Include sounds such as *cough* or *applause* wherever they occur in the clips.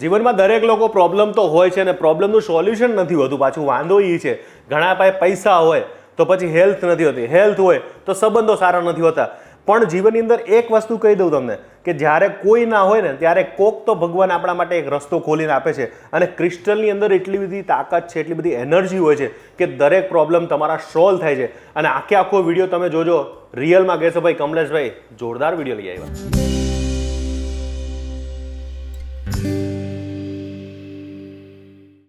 જીવનમાં દરેક લોકો પ્રોબ્લેમ તો હોય છે અને પ્રોબ્લેમનું સોલ્યુશન નથી હોતું. પાછું વાંધો એ છે. ઘણા પાસે પૈસા હોય તો પછી હેલ્થ નથી હોતી. હેલ્થ હોય તો સંબંધો સારા નથી હોતા. પણ જીવનની અંદર એક વસ્તુ કહી દઉં તમને કે જ્યારે કોઈ ના હોય ને ત્યારે કોક તો ભગવાન આપણા માટે એક રસ્તો ખોલીને આપે છે. અને ક્રિસ્ટલની અંદર એટલી બધી તાકાત છે, એટલી બધી એનર્જી હોય છે કે દરેક પ્રોબ્લેમ તમારા સોલ્વ થાય છે. અને આખે આખો વીડિયો તમે જોજો. રિયલમાં કહેશો, ભાઈ કમલેશભાઈ, જોરદાર વીડિયો લઈ આવ્યા.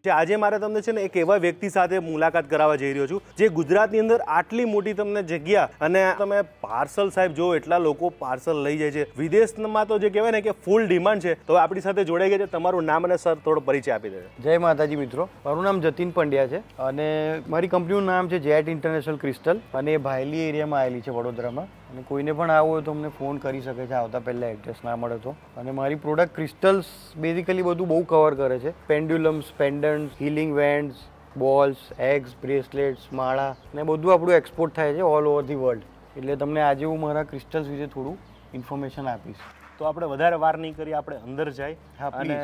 જે આજે મારે તમને છે ને એક એવા વ્યક્તિ સાથે મુલાકાત કરાવવા જઈ રહ્યો છું, જે ગુજરાતની અંદર આટલી મોટી તમને જગ્યા અને તમે પાર્સલ સાહેબ જો એટલા લોકો પાર્સલ લઈ જાય છે, વિદેશમાં તો જે કહેવાય ને કે ફૂલ ડિમાન્ડ છે, તો આપણી સાથે જોડાઈ ગયા છે. તમારું નામ અને સર થોડો પરિચય આપી દેજો. જય માતાજી મિત્રો. મારું નામ જતીન પંડ્યા છે અને મારી કંપનીનું નામ છે જેટ ઇન્ટરનેશનલ ક્રિસ્ટલ અને એ ભાયલી એરિયામાં આવેલી છે વડોદરામાં. અને કોઈને પણ આવો હોય તો અમને ફોન કરી શકે છે આવતા પહેલાં એડ્રેસ ના મળે તો. અને મારી પ્રોડક્ટ ક્રિસ્ટલ્સ બેઝિકલી બધું બહુ કવર કરે છે. Pendulums pendants healing wands balls eggs bracelets માળા ને બધું આપણું એક્સપોર્ટ થાય છે ઓલ ઓવર ધી વર્લ્ડ એટલે તમને આજે હું મારા ક્રિસ્ટલ્સ વિશે થોડું ઇન્ફોર્મેશન આપીશ. તો આપણે વધારે વાર નહીં કરી આપણે અંદર જાય હા, અને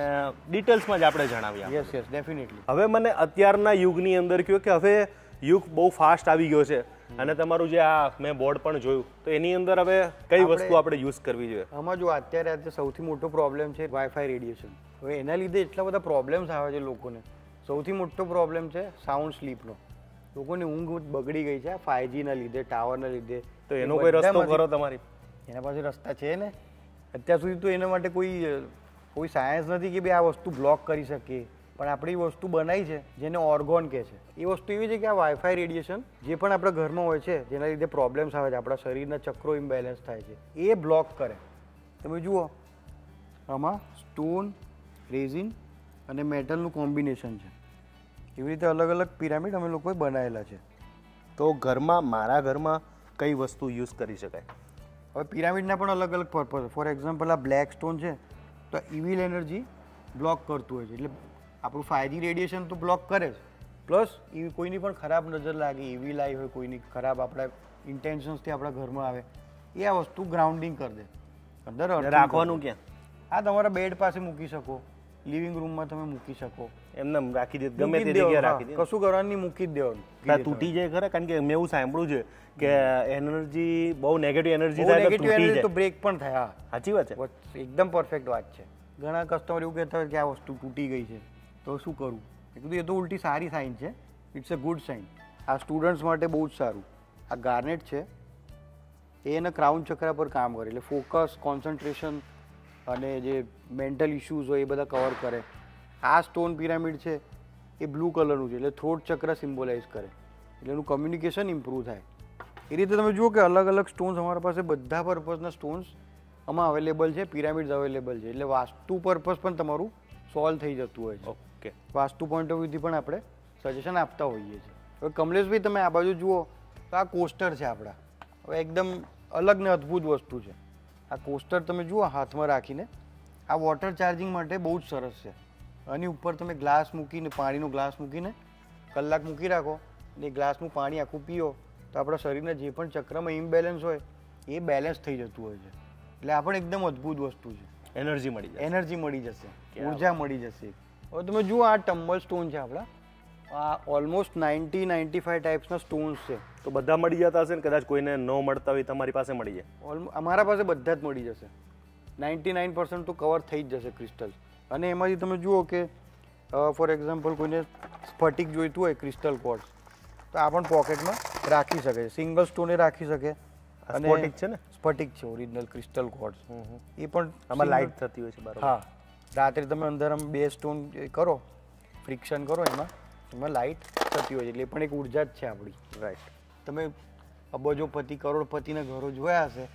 ડિટેલ્સમાં જ આપણે જણાવીએ યસ યસ ડેફિનેટલી હવે મને અત્યારના યુગની અંદર કહ્યું કે હવે યુગ બહુ ફાસ્ટ આવી ગયો છે. અને તમારું જે આ મેં બોર્ડ પણ જોયું તો એની અંદર હવે કઈ વસ્તુ આપણે યુઝ કરવી જોઈએ? આમાં જો અત્યારે આજે સૌથી મોટો પ્રોબ્લેમ છે વાઈફાઈ રેડિયેશન હવે એના લીધે એટલા બધા પ્રોબ્લેમ્સ આવે છે લોકોને. સૌથી મોટો પ્રોબ્લેમ છે સાઉન્ડ સ્લીપનો લોકોની ઊંઘ બગડી ગઈ છે ફાઈવજીના લીધે ટાવરના લીધે. તો એનો કોઈ રસ્તો કરો તમારી? એના પાસે રસ્તા છે ને. અત્યાર સુધી તો એના માટે કોઈ કોઈ સાયન્સ નથી કે ભાઈ આ વસ્તુ બ્લોક કરી શકીએ પણ આપણી વસ્તુ બનાવી છે જેને ઓર્ગોન કહે છે. એ વસ્તુ એવી છે કે આ વાઈફાઈ રેડિયેશન જે પણ આપણા ઘરમાં હોય છે જેના લીધે પ્રોબ્લેમ્સ આવે છે આપણા શરીરના ચક્રો ઇમ્બેલેન્સ થાય છે એ બ્લોક કરે. તમે જુઓ આમાં સ્ટોન રેઝિન અને મેટલનું કોમ્બિનેશન છે. એવી રીતે અલગ અલગ પિરામિડ અમે લોકોએ બનાવેલા છે. તો ઘરમાં મારા ઘરમાં કઈ વસ્તુ યુઝ કરી શકાય? હવે પિરામિડના પણ અલગ અલગ પર્પઝ ફોર એક્ઝામ્પલ આ બ્લેક સ્ટોન છે તો ઇવિલ એનર્જી બ્લોક કરતું હોય છે. એટલે આપણું ફાઈવજી રેડિયેશન તો બ્લોક કરે જ પ્લસ એવી કોઈની પણ ખરાબ નજર લાગે એવી લાઈ હોય કોઈની ખરાબ આપણા ઇન્ટેન્શન્સથી આપણા ઘરમાં આવે એ આ વસ્તુ ગ્રાઉન્ડિંગ કરી દે. અંદર રાખવાનું. ક્યાં? આ તમારા બેડ પાસે મૂકી શકો લિવિંગ રૂમમાં તમે મૂકી શકો. એમને રાખી દે ગમે તે જગ્યાએ રાખી દે. કશું કરવાનું મૂકી જ દેવાનું તૂટી જાય ખરા કારણ કે મેં એવું સાંભળ્યું છે કે એનર્જી બહુ નેગેટિવ એનર્જી થાય તો નેગેટિવ એનર્જી તો બ્રેક પણ થાય હા. સાચી વાત છે. એકદમ પરફેક્ટ વાત છે. ઘણા કસ્ટમર એવું કહેતા હોય કે આ વસ્તુ તૂટી ગઈ છે. તો શું કરવું એ કીધું એ તો ઉલટી સારી સાઇન છે. ઇટ્સ અ ગુડ સાઇન આ સ્ટુડન્ટ્સ માટે બહુ જ સારું. આ ગાર્નેટ છે. એ એના ક્રાઉન ચક્ર પર કામ કરે. એટલે ફોકસ કોન્સન્ટ્રેશન અને જે મેન્ટલ ઇશ્યુઝ હોય એ બધા કવર કરે. આ સ્ટોન પિરામિડ છે, એ બ્લુ કલરનું છે. એટલે થ્રોટ ચક્ર સિમ્બોલાઇઝ કરે. એટલે એનું કમ્યુનિકેશન ઇમ્પ્રૂવ થાય. એ રીતે તમે જુઓ કે અલગ અલગ સ્ટોન્સ અમારા પાસે બધા પર્પઝના સ્ટોન્સ આમાં અવેલેબલ છે પિરામિડ્સ અવેલેબલ છે. એટલે વાસ્તુ પર્પઝ પણ તમારું સોલ્વ થઈ જતું હોય છે. ઓકે. વાસ્તુ પોઈન્ટ ઓફ વ્યૂથી પણ આપણે સજેશન આપતા હોઈએ છીએ. હવે કમલેશભાઈ તમે આ બાજુ જુઓ તો આ કોસ્ટર છે આપણા. હવે એકદમ અલગ ને અદ્ભુત વસ્તુ છે. આ કોસ્ટર તમે જુઓ હાથમાં રાખીને. આ વોટર ચાર્જિંગ માટે બહુ જ સરસ છે. આની ઉપર તમે ગ્લાસ મૂકીને પાણીનો ગ્લાસ મૂકીને કલાક મૂકી રાખો અને એ ગ્લાસનું પાણી આખું પીઓ તો આપણા શરીરના જે પણ ચક્રમાં ઇમ્બેલેન્સ હોય એ બેલેન્સ થઈ જતું હોય છે. એટલે આ પણ એકદમ અદ્ભુત વસ્તુ છે. એનર્જી મળી એનર્જી મળી જશે. ઊર્જા મળી જશે. હવે તમે જુઓ આ ટમ્બલ સ્ટોન છે આપણા. આ ઓલમોસ્ટ નાઇન્ટી નાઇન્ટી ફાઈવ ટાઈપ્સના સ્ટોન્સ છે. તો બધા મળી જતા હશે ને? કદાચ કોઈને ન મળતા હોય તમારી પાસે મળી જાય. ઓલમો અમારા પાસે બધા જ મળી જશે. નાઇન્ટી નાઇન પર્સન્ટ તો કવર થઈ જ જશે ક્રિસ્ટલ અને એમાંથી તમે જુઓ કે ફોર એક્ઝામ્પલ કોઈને સ્ફટિક જોઈતું હોય ક્રિસ્ટલ કોર્સ તો આ પણ પોકેટમાં રાખી શકે છે. સિંગલ સ્ટોને રાખી શકે. અને સ્ફટિક છે ને? સ્ફટિક છે ઓરિજિનલ ક્રિસ્ટલ કોર્સ એ પણ આમાં લાઇટ થતી હોય છે બરાબર. હા. રાત્રે તમે અંદર આમ બે સ્ટોન કરો ફ્રિક્શન કરો એમાં એમાં લાઇટ થતી હોય છે એટલે એ પણ એક ઊર્જા જ છે આપણી. રાઈટ તમે અબજોપતિ કરોડપતિના ઘરો જોયા હશે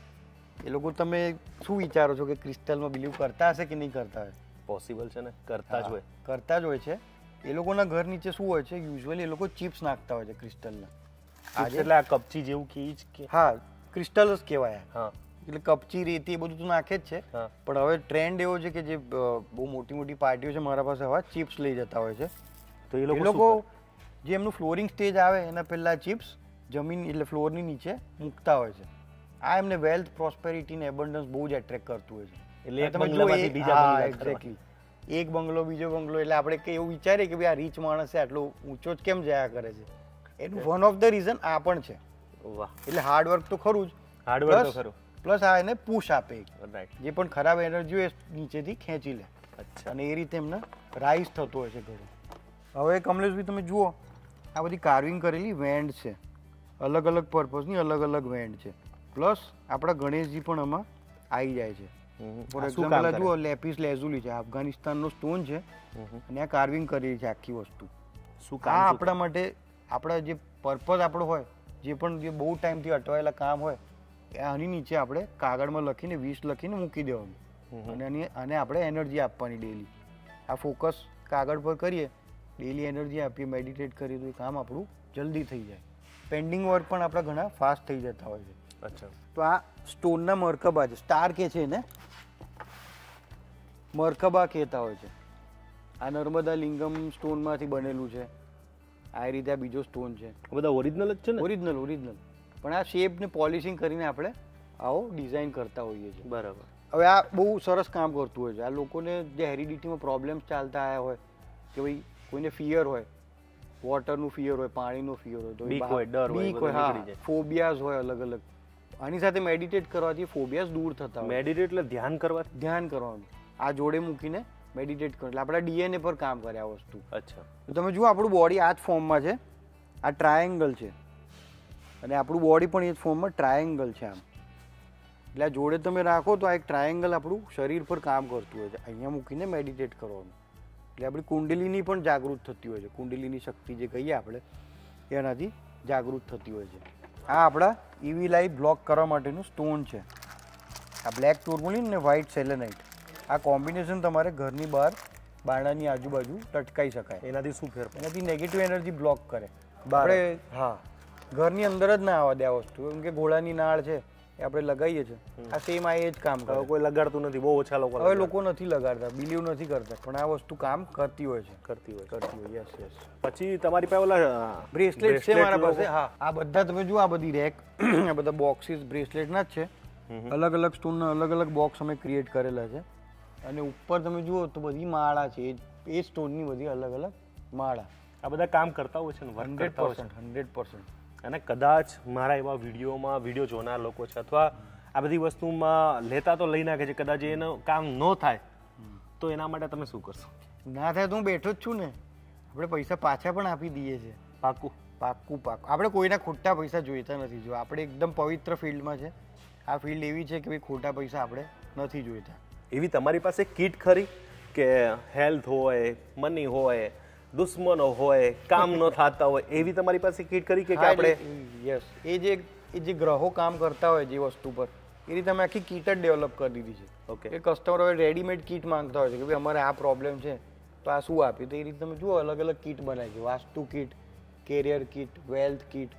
એ લોકો તમે શું વિચારો છો કે ક્રિસ્ટલમાં બિલીવ કરતા હશે કે નહીં કરતા હોય પોસિબલ છે ને? કરતા જ હોય. કરતા જ હોય છે. એ લોકોના ઘર નીચે શું હોય છે? યુઝ્યુઅલી એ લોકો ચિપ્સ નાખતા હોય છે ક્રિસ્ટલના આજે- એટલે આ કપચી જેવું કે ઈ કે હા ક્રિસ્ટલ જ કહેવાય હા. એટલે કપચી રેતી એ બધું તો નાખે જ છે. પણ હવે ટ્રેન્ડ એવો છે કે જે બહુ મોટી મોટી પાર્ટીઓ છે મારા પાસે હવે ચિપ્સ લઈ જતા હોય છે. તો એ લોકો જે એમનું ફ્લોરિંગ સ્ટેજ આવે એના પહેલા ચિપ્સ જમીન એટલે ફ્લોરની નીચે મૂકતા હોય છે. આ એમને વેલ્થ પ્રોસ્પેરિટી ને એબન્ડન્સ બહુ જ એટ્રેક્ટ કરતું હોય છે. એટલે એક તમે જો બંગલામાંથી એ- બીજા હા, બંગલા કરવા. exactly. એક બંગલો બીજો બંગલો એટલે આપણે કે એવું વિચારીએ કે ભાઈ આ રીચ માણસે છે આટલો ઊંચો જ કેમ જયા કરે છે? એનું વન ઓફ ધ રીઝન આ પણ છે. વાહ. એટલે હાર્ડવર્ક તો ખરું જ. હાર્ડવર્ક તો ખરું. પ્લસ આ એને પુશ આપે. જે પણ ખરાબ એનર્જી હોય એ નીચેથી ખેંચી લે. અચ્છા. અને એ રીતે એમને રાઈઝ થતો હોય છે ઘરે. હવે કમલેશભાઈ તમે જુઓ આ બધી કાર્વિંગ કરેલી વેન્ડ છે. અલગ અલગ પર્પઝની અલગ અલગ વેન્ડ છે. પ્લસ આપણા ગણેશજી પણ આમાં આવી જાય છે. ફોર એક્ઝામ્પલ જુઓ લેપિસ લેઝુલી છે. અફઘાનિસ્તાનનો સ્ટોન છે. અને આ કાર્વિંગ કરેલી છે આખી વસ્તુ. શું આ આપણા માટે આપણા જે પર્પઝ આપણો હોય જે પણ જે બહુ ટાઈમથી અટવાયેલા કામ હોય એ આની નીચે આપણે કાગળમાં લખીને વીસ લખીને મૂકી દેવાનું. અને આની આને આપણે એનર્જી આપવાની ડેલી આ ફોકસ કાગળ પર કરીએ ડેલી એનર્જી આપીએ મેડિટેટ કરીએ તો એ કામ આપણું જલ્દી થઈ જાય. પેન્ડિંગ વર્ક પણ આપણા ઘણા ફાસ્ટ થઈ જતા હોય છે. અચ્છા. તો આ સ્ટોનના મરકબા છે. સ્ટાર કે છે ને મરકબા કહેતા હોય છે. આ નર્મદા લિંગમ સ્ટોનમાંથી બનેલું છે. આ રીતે આ બીજો સ્ટોન છે. બધા ઓરિજિનલ જ છે ને? ઓરિજિનલ ઓરિજિનલ પણ આ શેપને પોલિશિંગ કરીને આપણે આવો ડિઝાઇન કરતા હોઈએ છીએ. બરાબર. હવે આ બહુ સરસ કામ કરતું હોય છે. આ લોકોને જે હેરિડિટીમાં પ્રોબ્લેમ્સ ચાલતા આવ્યા હોય કે ભાઈ કોઈને ફિયર હોય વોટરનું ફિયર હોય પાણીનું ફિયર હોય તો બીક હોય, ડર હોય, હા ફોબિયાઝ હોય અલગ અલગ. આની સાથે મેડિટેટ કરવાથી ફોબિયાઝ દૂર થતા મેડિટેટ એટલે ધ્યાન કરવા ધ્યાન કરવાનું. આ જોડે મૂકીને મેડિટેટ કરો એટલે આપણા ડીએનએ પર કામ કરે આ વસ્તુ. અચ્છા. તો તમે જુઓ આપણું બોડી આ જ ફોર્મમાં છે. આ ટ્રાયેંગલ છે. અને આપણું બોડી પણ એ જ ફોર્મમાં ટ્રાયેંગલ છે આમ. એટલે આ જોડે તમે રાખો તો આ એક ટ્રાયેંગલ આપણું શરીર પર કામ કરતું હોય છે. અહીંયા મૂકીને મેડિટેટ કરવાનું. એટલે આપણી કુંડલીની પણ જાગૃત થતી હોય છે. કુંડલીની શક્તિ જે કહીએ આપણે એનાથી જાગૃત થતી હોય છે. આ આપણા ઈવી લાઈટ બ્લોક કરવા માટેનું સ્ટોન છે. આ બ્લેક ટુર્મોલિન ને વ્હાઇટ સેલેનાઇટ આ કોમ્બિનેશન તમારે ઘરની બહાર બારણાની આજુબાજુ ટટકાઈ શકાય. એનાથી શું ફેર? એનાથી નેગેટિવ એનર્જી બ્લોક કરે. આપણે હા. ઘરની અંદર જ ના આવવા દે આ વસ્તુ. કેમ કે ઘોડાની નાળ છે એ આપણે લગાવીએ છીએ. આ સેમ આ એ જ કામ કરે. કોઈ લગાડતું નથી બહુ ઓછા લોકો હવે લોકો નથી લગાડતા બિલીવ નથી કરતા પણ આ વસ્તુ કામ કરતી હોય છે. કરતી હોય કરતી હોય યસ યસ પછી તમારી પાસે ઓલા બ્રેસલેટ છે મારા પાસે? હા આ બધા તમે જુઓ આ બધી રેક *clears throat* આ બધા બોક્સીસ બ્રેસલેટના જ છે. અલગ અલગ સ્ટોનના અલગ અલગ બોક્સ અમે ક્રિએટ કરેલા છે. અને ઉપર તમે જુઓ તો બધી માળા છે એ સ્ટોનની બધી અલગ અલગ માળા. આ બધા કામ કરતા હોય છે ને હંડ્રેડ પર્સન્ટ હંડ્રેડ પર્સન્ટ અને કદાચ મારા એવા વિડીયોમાં વીડિયો જોનાર લોકો છે અથવા આ બધી વસ્તુમાં લેતા તો લઈ નાખે છે કદાચ એનું કામ ન થાય તો એના માટે તમે શું કરશો? ના થાય તો હું બેઠો જ છું ને. આપણે પૈસા પાછા પણ આપી દઈએ છીએ. પાકું. પાક્કું પાકું. આપણે કોઈના ખોટા પૈસા જોઈતા નથી જો. આપણે એકદમ પવિત્ર ફિલ્ડમાં છે. આ ફિલ્ડ એવી છે કે ભાઈ ખોટા પૈસા આપણે નથી જોઈતા. એવી તમારી પાસે કીટ ખરી? કે હેલ્થ હોય મની હોય દુશ્મનો હોય કામ ન થતા હોય એવી તમારી પાસે કીટ કરી કે આપણે યસ એ જે એ જે ગ્રહો કામ કરતા હોય જે વસ્તુ પર એ રીતે અમે આખી કીટ જ ડેવલપ કરી દીધી છે. ઓકે એ કસ્ટમર હવે રેડીમેડ કીટ માંગતા હોય છે કે ભાઈ અમારે આ પ્રોબ્લેમ છે તો આ શું આપ્યું તો એ રીતે તમે જુઓ અલગ અલગ કીટ બનાવી છે. Vastu kit career kit wealth kit.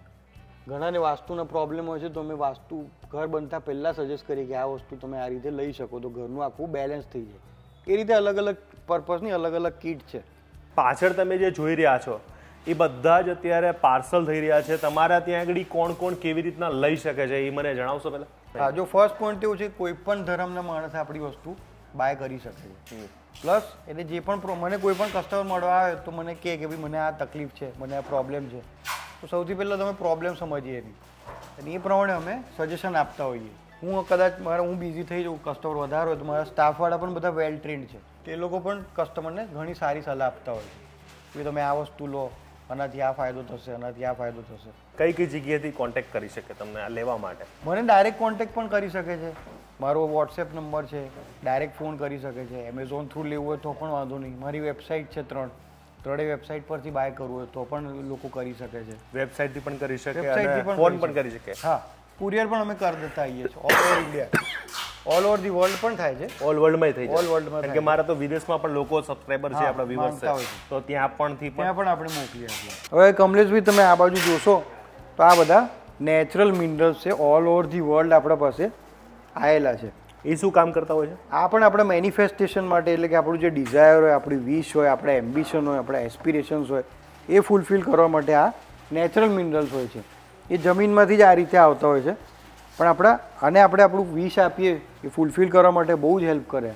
ઘણાને વાસ્તુના પ્રોબ્લેમ હોય છે તો અમે વાસ્તુ ઘર બનતા પહેલાં સજેસ્ટ કરીએ કે આ વસ્તુ તમે આ રીતે લઈ શકો. તો ઘરનું આખું બેલેન્સ થઈ જાય. એ રીતે અલગ અલગ પર્પઝની અલગ અલગ કીટ છે. પાછળ તમે જે જોઈ રહ્યા છો, એ બધા જ અત્યારે પાર્સલ થઈ રહ્યા છે. તમારા ત્યાં આગળ કોણ કોણ કેવી રીતના લઈ શકે છે, એ મને જણાવશો પહેલા? જો ફર્સ્ટ પોઈન્ટ એવું છે, કોઈ પણ ધર્મના માણસ આપણી વસ્તુ બાય કરી શકે છે. પ્લસ એટલે જે પણ મને કોઈ પણ કસ્ટમર મળવા આવે તો મને કહે કે ભાઈ, મને આ તકલીફ છે, મને આ પ્રોબ્લેમ છે. તો સૌથી પહેલાં તમે પ્રોબ્લેમ સમજીએ એની. અને એ પ્રમાણે અમે સજેશન આપતા હોઈએ. હું કદાચ મારે હું બિઝી થઈ જાઉં કસ્ટમર વધારે હોય તો મારા સ્ટાફવાળા પણ બધા વેલ ટ્રેન્ડ છે. તે લોકો પણ કસ્ટમરને ઘણી સારી સલાહ આપતા હોય છે. કે તમે આ વસ્તુ લો આનાથી આ ફાયદો થશે આનાથી આ ફાયદો થશે. કઈ કઈ જગ્યાએથી કોન્ટેક્ટ કરી શકે તમને આ લેવા માટે? મને ડાયરેક્ટ કોન્ટેક્ટ પણ કરી શકે છે. મારો વોટ્સએપ નંબર છે ડાયરેક્ટ ફોન કરી શકે છે. એમેઝોન થ્રુ લેવું હોય તો પણ વાંધો નહીં. મારી વેબસાઇટ છે ત્રણ. ત્રણેય વેબસાઇટ પરથી બાય કરવું હોય તો પણ લોકો કરી શકે છે. વેબસાઇટથી પણ કરી શકે ફોન પણ કરી શકે. હા. કુરિયર પણ અમે કરી દેતા આવીએ છીએ. All over India all over the world પણ થાય છે. ઓલ વર્લ્ડમાં થઈ ઓલ world માં કારણ કે મારા તો વિદેશમાં પણ લોકો સબસ્ક્રાઈબર છે આપણા વ્યુઅર્સ હોય છે. તો ત્યાં પણ થી પણ ત્યાં પણ આપણે મોકલી આપીએ. હવે કમલેશભાઈ તમે આ બાજુ જોશો તો આ બધા નેચરલ મિનરલ્સ છે ઓલ ઓવર ધી વર્લ્ડ આપણા પાસે આવેલા છે. એ શું કામ કરતા હોય છે? આ પણ આપણા મેનિફેસ્ટેશન માટે એટલે કે આપણું જે ડિઝાયર હોય આપણી વિશ હોય આપણા એમ્બિશન હોય આપણા એસ્પિરેશન્સ હોય એ ફૂલફિલ કરવા માટે આ નેચરલ મિનરલ્સ હોય છે. એ જમીનમાંથી જ આ રીતે આવતા હોય છે. પણ આપણા અને આપણે આપણું વિશ આપીએ એ ફૂલફિલ કરવા માટે બહુ જ હેલ્પ કરે.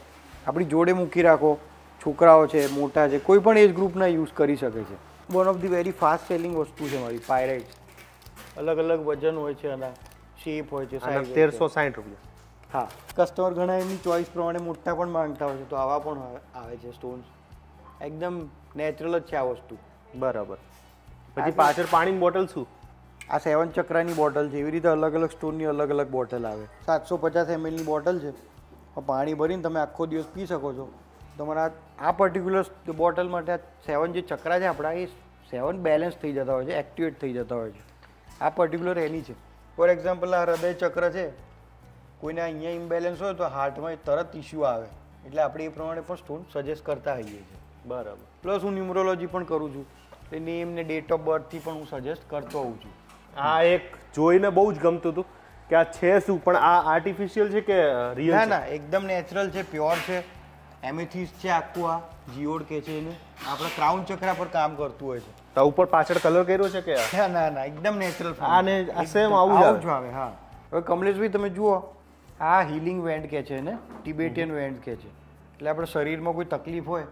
આપણી જોડે મૂકી રાખો. છોકરાઓ છે મોટા છે કોઈ પણ એજ ગ્રુપના યુઝ કરી શકે છે. One of the very fast selling વસ્તુ છે મારી પાયરેટ અલગ અલગ વજન હોય છે આના શેપ હોય છે. તેરસો સાઠ રૂપિયા. હા. કસ્ટમર ઘણા એમની ચોઈસ પ્રમાણે મોટા પણ માંગતા હોય છે તો આવા પણ આવે- આવે છે સ્ટોન્સ એકદમ નેચરલ જ છે આ વસ્તુ. બરાબર. પછી પાછળ પાણીની બોટલ શું? આ સેવન ચક્રાની બોટલ છે. એવી રીતે અલગ અલગ સ્ટોનની અલગ અલગ બોટલ આવે. સાતસો પચાસ એમએલની બોટલ છે. પાણી ભરીને તમે આખો દિવસ પી શકો છો. તમારા આ પર્ટિક્યુલર બોટલ માટે આ સેવન જે ચક્રા છે આપણા એ સેવન બેલેન્સ થઈ જતા હોય છે એક્ટિવેટ થઈ જતા હોય છે. આ પર્ટિક્યુલર એની છે. ફોર એક્ઝામ્પલ આ હૃદય ચક્ર છે. કોઈને અહીંયા ઇમ્બેલેન્સ હોય તો હાર્ટમાં તરત ઇસ્યુ આવે. એટલે આપણે એ પ્રમાણે પણ સ્ટોન સજેસ્ટ કરતા હોઈએ છીએ. બરાબર. પ્લસ હું ન્યુમરોલોજી પણ કરું છું. એ નેમ ને ડેટ ઓફ બર્થથી પણ હું સજેસ્ટ કરતો હોઉં છું. આ એક જોઈને બહુ જ ગમતું હતું કે આ છે શું? પણ આ આર્ટિફિશિયલ છે કે ના રિયલ ના એકદમ નેચરલ છે પ્યોર છે. એમિથિસ છે આખું આ જીઓડ કે છે એને. આપણે ક્રાઉન ચક્રા પર કામ કરતું હોય છે. તો ઉપર પાછળ કલર કર્યો છે કે ના ના ના એકદમ નેચરલ આને સેમ આવું જ આવે. જ આવે હા. હવે કમલેશભાઈ તમે જુઓ. આ હિલિંગ વેન્ડ કે છે ને ટિબેટિયન વેન્ડ કે છે. એટલે આપણે શરીરમાં કોઈ તકલીફ હોય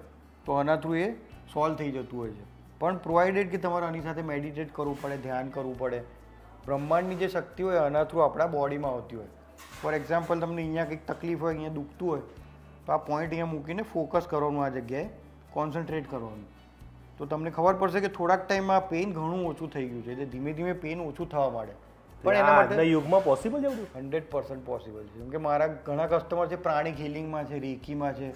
તો આના થ્રુ એ સોલ્વ થઈ જતું હોય છે. પણ પ્રોવાઇડેડ કે તમારે આની સાથે મેડિટેટ કરવું પડે ધ્યાન કરવું પડે. બ્રહ્માંડની જે શક્તિ હોય આના થ્રુ આપણા બોડીમાં આવતી હોય. ફોર એક્ઝામ્પલ તમને અહીંયા કંઈક તકલીફ હોય અહીંયા દુખતું હોય તો આ પોઈન્ટ અહીંયા મૂકીને ફોકસ કરવાનું આ જગ્યાએ કોન્સન્ટ્રેટ કરવાનું. તો તમને ખબર પડશે કે થોડાક ટાઈમમાં પેઇન ઘણું ઓછું થઈ ગયું છે એટલે ધીમે ધીમે પેઇન ઓછું થવા માંડે. પણ એના માટે યુગમાં પોસિબલ છે હંડ્રેડ પર્સન્ટ પોસિબલ છે. કેમ કે મારા ઘણા કસ્ટમર છે પ્રાણિક હિલિંગમાં છે રેકીમાં છે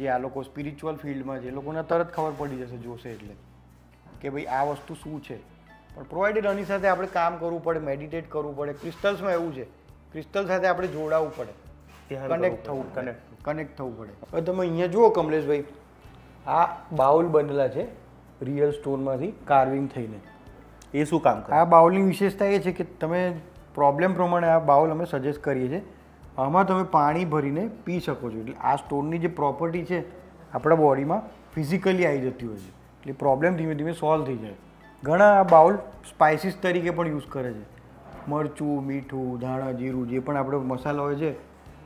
જે આ લોકો સ્પિરિચ્યુઅલ ફિલ્ડમાં છે એ લોકોને તરત ખબર પડી જશે જોશે એટલે. કે ભાઈ આ વસ્તુ શું છે? પણ પ્રોવાઇડેડ આની સાથે આપણે કામ કરવું પડે મેડિટેટ કરવું પડે. ક્રિસ્ટલ્સમાં એવું છે. ક્રિસ્ટલ સાથે આપણે જોડાવવું પડે. કનેક્ટ થવું. પડે. કનેક્ટ થવું પડે. હવે તમે અહીંયા જુઓ કમલેશભાઈ આ બાઉલ બનેલા છે રિયલ સ્ટોનમાંથી કાર્વિંગ થઈને. એ શું કામ કરે? આ બાઉલની વિશેષતા એ છે કે તમે પ્રોબ્લેમ પ્રમાણે આ બાઉલ અમે સજેસ્ટ કરીએ છીએ. આમાં તમે પાણી ભરીને પી શકો છો. એટલે આ સ્ટોનની જે પ્રોપર્ટી છે આપણા બોડીમાં ફિઝિકલી આવી જતી હોય છે. એટલે પ્રોબ્લેમ ધીમે ધીમે સોલ્વ થઈ જાય. ઘણા આ બાઉલ સ્પાઇસીસ તરીકે પણ યુઝ કરે છે. મરચું મીઠું ધાણા જીરું જે પણ આપણો મસાલો હોય છે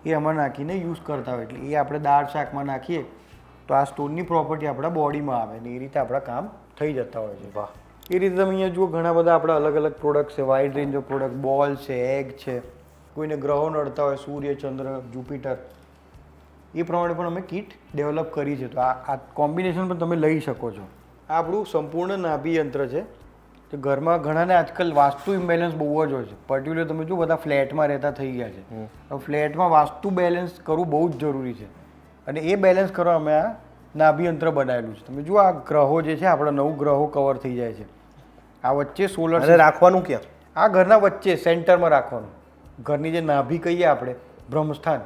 એ એમાં નાખીને યુઝ કરતા હોય. એટલે એ આપણે દાળ શાકમાં નાખીએ તો આ સ્ટોનની પ્રોપર્ટી આપણા બોડીમાં આવે ને એ રીતે આપણા કામ થઈ જતા હોય છે. વાહ. એ રીતે તમે અહીંયા જુઓ ઘણા બધા આપણા અલગ અલગ પ્રોડક્ટ છે. વાઇડ રેન્જ ઓફ પ્રોડક્ટ બોલ છે એગ છે. કોઈને ગ્રહો નડતા હોય સૂર્ય ચંદ્ર જુપિટર. એ પ્રમાણે પણ અમે કીટ ડેવલપ કરી છે. તો આ આ કોમ્બિનેશન પણ તમે લઈ શકો છો. આપણું સંપૂર્ણ નાભી યંત્ર છે તો ઘરમાં ઘણાને આજકાલ વાસ્તુ ઇમ્બેલેન્સ બહુ જ હોય છે. પર્ટિક્યુલર તમે જો બધા ફ્લેટમાં રહેતા થઈ ગયા છે ફ્લેટમાં વાસ્તુ બેલેન્સ કરવું બહુ જ જરૂરી છે. અને એ બેલેન્સ કરવા અમે આ નાભી યંત્ર બનાવેલું છે. તમે જુઓ આ ગ્રહો જે છે આપણા નવ ગ્રહો કવર થઈ જાય છે. આ વચ્ચે સોલર રાખવાનું ક્યાં? આ ઘરના વચ્ચે સેન્ટરમાં રાખવાનું. ઘરની જે નાભી કહીએ આપણે બ્રહ્મસ્થાન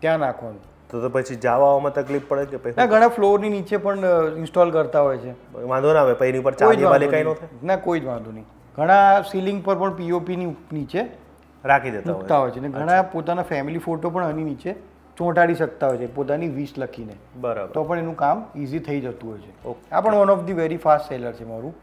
ત્યાં નાખવાનું. તો તો પછી જવા આવવામાં તકલીફ પડે કે પછી ના ઘણા ફ્લોરની નીચે પણ ઇન્સ્ટોલ કરતા હોય છે. વાંધો ના આવે પછી જ ચાલી વાલી કઈ ન થાય? ના કોઈ જ વાંધો નહીં. ઘણા સીલિંગ પર પણ પીઓપી ની નીચે રાખી દેતા હોય. હોય છે ને ઘણા પોતાના ફેમિલી ફોટો પણ આની નીચે ચોંટાડી શકતા હોય છે પોતાની વીસ લખીને. બરાબર. તો પણ એનું કામ ઇઝી થઈ જતું હોય છે. આ પણ one of the very fast seller છે મારું.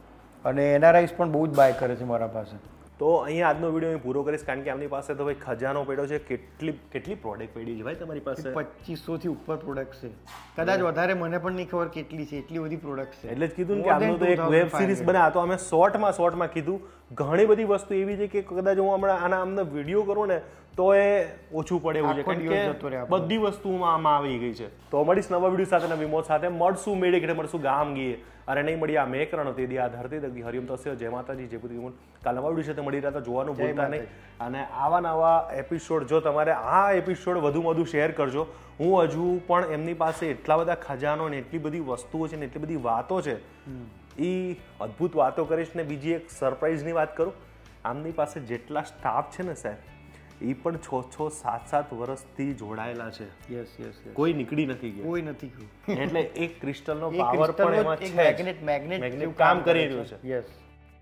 અને એનઆરઆઈસ પણ બહુ જ બાય કરે છે મારા પાસે. તો અહીંયા આજનો વીડિયો હું પૂરો કરીશ કારણ કે આમની પાસે તો ભાઈ ખજાનો પડ્યો છે. કેટલી કેટલી પ્રોડક્ટ પડી છે ભાઈ તમારી પાસે? પચીસો થી ઉપર પ્રોડક્ટ છે. કદાચ વધારે મને પણ નહીં ખબર કેટલી છે એટલી બધી પ્રોડક્ટ છે. એટલે જ કીધું કે આમનું તો એક વેબ સિરીઝ બને. આ તો અમે શોર્ટમાં શોર્ટમાં કીધું. ઘણી બધી વસ્તુ એવી છે કે કદાચ હું હમણાં આના અમને વીડિયો કરું ને તો એ ઓછું પડે એવું છે. કારણ કે બધી વસ્તુમાં આમાં આવી ગઈ છે. તો મળીશ નવા વીડિયો સાથે નવી મોજ સાથે મળશું મેળે કે મળશું ગામ ગીએ અરે નહીં મળી આ મેકરણ હતી દી આ ધરતી દગી હરિયમ તસ્ય જય માતાજી જય બુદ્ધિ કાલ નવા વીડિયો સાથે મળી રહ્યા તો જોવાનું ભૂલતા નહીં. અને આવા નવા એપિસોડ જો તમારે આ એપિસોડ વધુ વધુ શેર કરજો. હું હજુ પણ એમની પાસે એટલા બધા ખજાનો ને એટલી બધી વસ્તુઓ છે ને એટલી બધી વાતો છે. એ અદ્ભુત વાતો કરીશ ને બીજી એક સરપ્રાઇઝની વાત કરું. આમની પાસે જેટલા સ્ટાફ છે ને સાહેબ એ પણ છ છ સાત સાત વર્ષથી જોડાયેલા છે. યસ યસ કોઈ નીકળી નથી ગયું. કોઈ નથી ગયું. એટલે એક ક્રિસ્ટલનો પાવર *laughs* પણ એમાં છે મેગ્નેટ જેવું કામ કરી રહ્યું છે. યસ